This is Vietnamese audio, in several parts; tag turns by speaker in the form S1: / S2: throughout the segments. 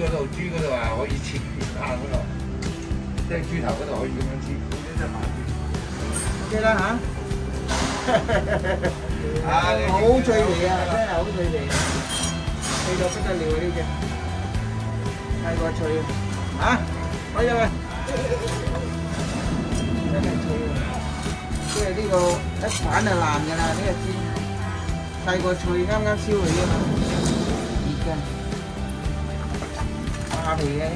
S1: 嗰度，豬嗰度啊可以切片啊嗰度，即係豬頭嗰度可以咁樣切，呢隻麻豬。
S2: OK 啦嚇。
S1: 啊，
S2: 好脆嚟啊！真係好脆嚟，脆到不得了啊！呢只太過脆啊！嚇，攞咗佢，真係脆啊！即係呢個一反就爛㗎啦，呢個煎太過脆，啱啱燒起啊嘛，熱嘅，
S3: sao thì ấy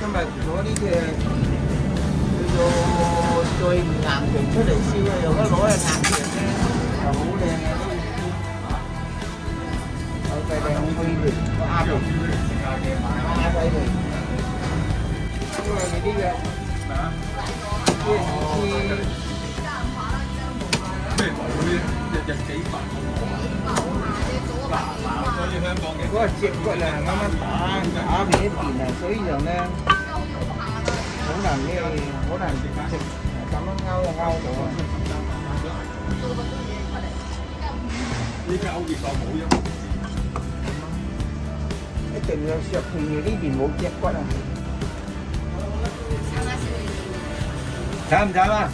S3: con mà nó đi thì rồi rồi làm
S2: kiểm soát để siêu rồi có lỗi là chuyện gọi là nó đã đã biết thì là tới giờ nè muốn làm cái muốn làm gì cả cắm nó ngao
S3: là ngao rồi đi cái ông gì
S2: còn mũi không cái tiền sập thì đi bị mũi chết quá
S1: rồi sao sao à?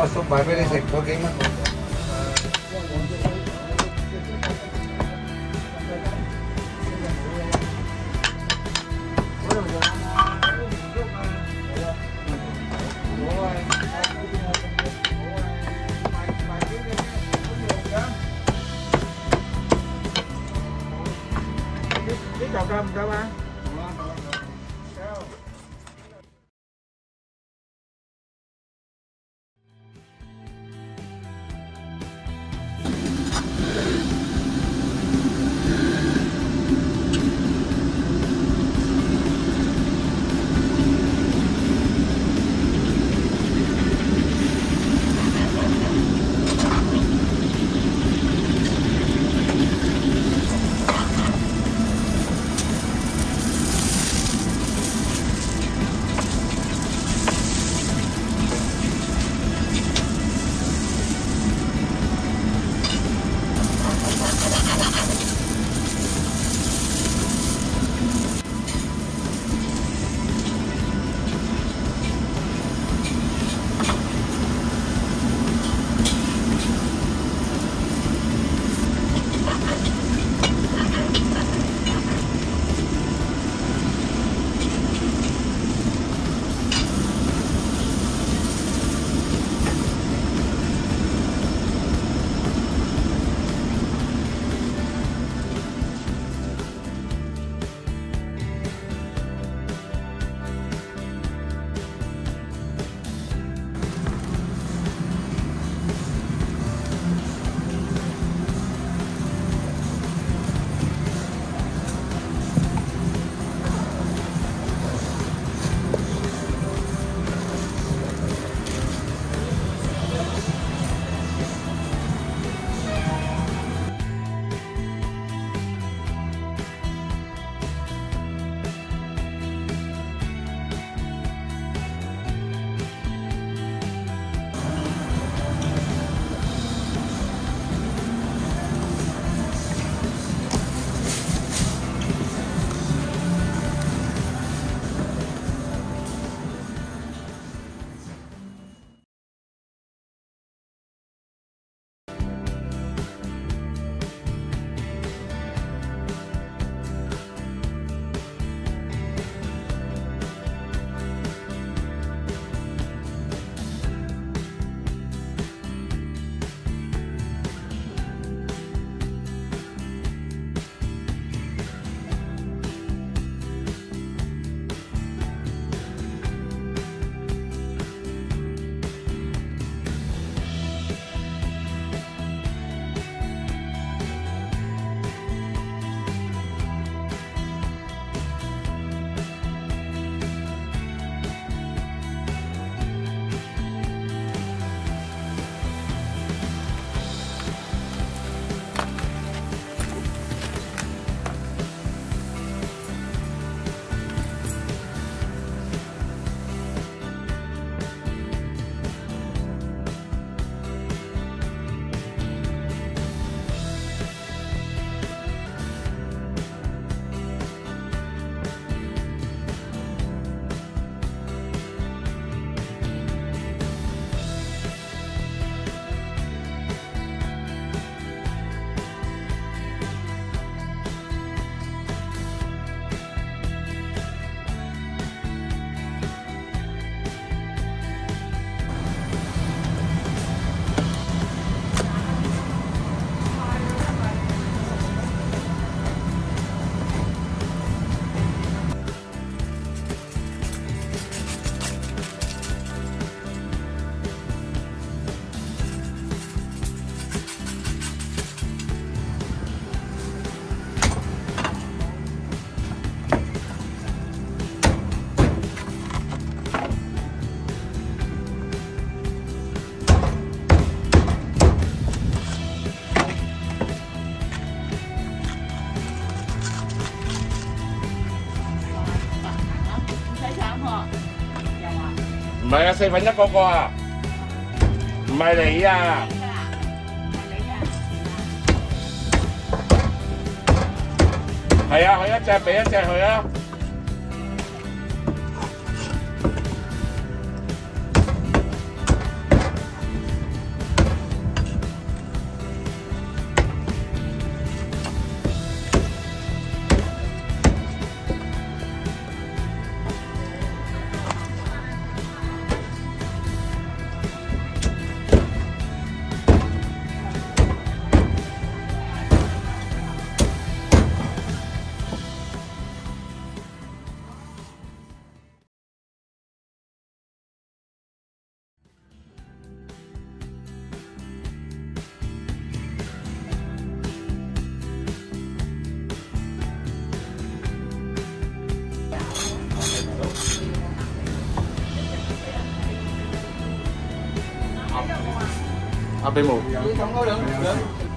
S1: 我送饭给你吃，多几蚊。四分一嗰個啊，唔係你啊。係啊，佢一隻俾一隻佢啊。
S3: Ờ,
S2: à, P1 không có được,
S4: được.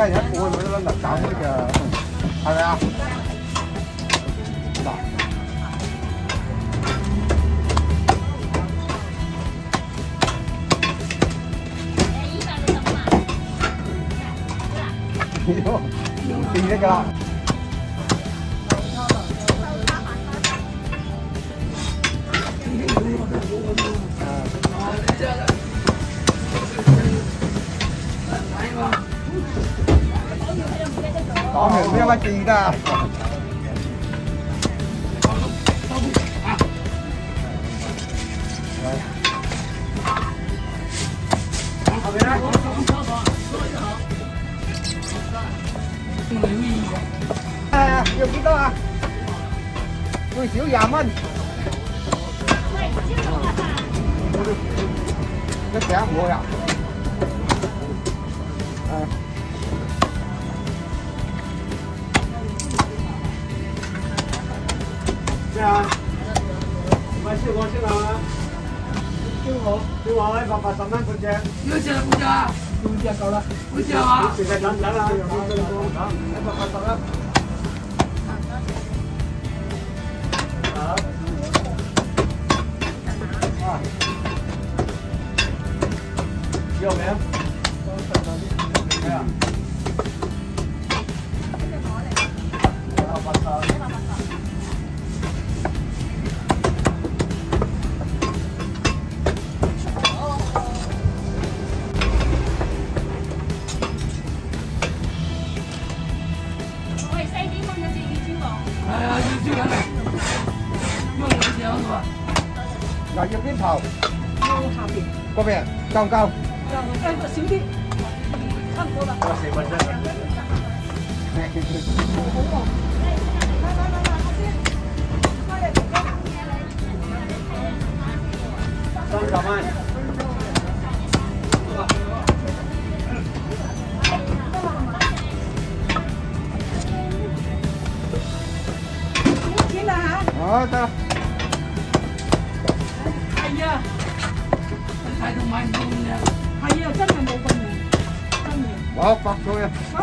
S4: 一人一半咪得啦，嗱减呢嘅，系咪啊？嗱，变咗㗎。讲完 không hiểu mà chị cả À, nhiều ký to à? Tôi xíu giảm anh. Cái trẻ mua à? à.
S3: 咩啊？買燒鵝先啊！燒鵝，燒鵝一百八十蚊半隻。
S4: 要隻啦，半隻啊？半隻夠啦。半隻啊？
S3: 食緊等等啊！一百八十蚊。
S4: thảo Hương
S1: thảo gì? Có vẻ
S5: trong không? Rồi,
S1: em vợ xíu đi Không,
S5: cô bà Cô sẽ bật ra Con cảm
S3: ơn Đó, ta
S5: 好，
S4: 放松一下。